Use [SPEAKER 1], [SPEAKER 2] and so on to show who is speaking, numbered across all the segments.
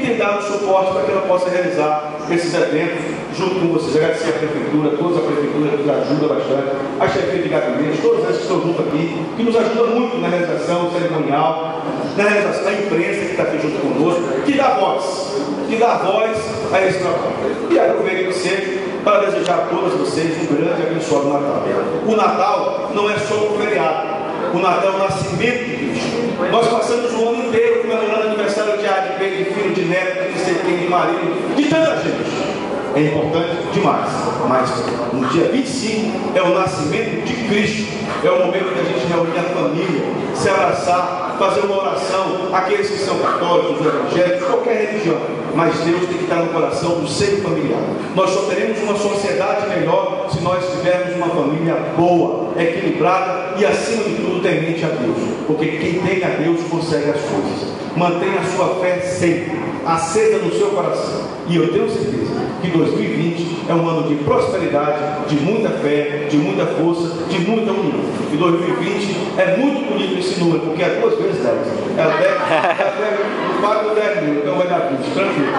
[SPEAKER 1] tem dado suporte para que ela possa realizar esses eventos junto com vocês. Agradecer a Prefeitura, toda a Prefeitura que nos ajuda bastante, a chefia de gabinete, todos esses que estão junto aqui, que nos ajudam muito na realização cerimonial, na realização da imprensa que está aqui junto conosco, que dá voz, que dá voz a esse trabalho. E aí eu venho para desejar a todos vocês um grande e abençoado Natal. O Natal não é só um feriado. O Natal é o nascimento de Cristo. Nós passamos o ano inteiro de filho, de neto, de não sei quem, de marido, de tanta gente. É importante demais. Mas no dia 25 é o nascimento de Cristo. É o momento que a gente reúne a família, se abraçar, fazer uma oração. Aqueles que são católicos, evangélicos, qualquer religião. Mas Deus tem que estar no coração do seio familiar. Nós só teremos uma sociedade melhor se nós tivermos uma família boa, equilibrada e, acima de tudo, temente a Deus. Porque quem tem a Deus consegue as coisas. Mantenha a sua fé sempre acesa no seu coração. E eu tenho certeza que 2020 é um ano de prosperidade, de muita fé, de muita força, de muita união. E 2020 é muito bonito esse número, porque é duas vezes 10. É 10, é 10 pago 10 mil, então vai dar 20, tranquilo.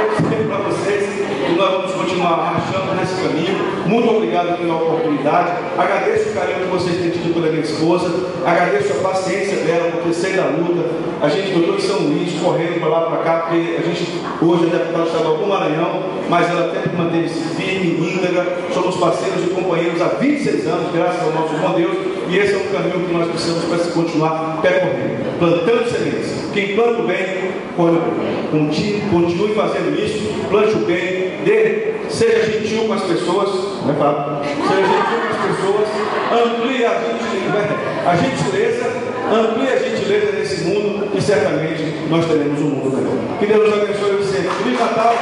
[SPEAKER 1] Eu dizer para vocês que nós vamos continuar marchando nesse caminho. Muito obrigado pela oportunidade. Agradeço o carinho que vocês têm tido pela minha esposa. Agradeço a paciência dela, porque sei da luta. A gente, doutor em São Luís, correndo para lá para cá, porque a gente hoje é deputado estadual do Maranhão, mas ela sempre manteve-se firme, íntegra. Somos parceiros e companheiros há 26 anos, graças ao nosso bom Deus. E esse é um caminho que nós precisamos para se continuar percorrendo, plantando. Quem planta o bem, colhe o bem. Continue, fazendo isso, plante o bem, dê, seja gentil com as pessoas, é fácil? Seja gentil com as pessoas, amplie a, a gentileza, amplie a gentileza nesse mundo e certamente nós teremos um mundo melhor. Que Deus abençoe você. Feliz Natal!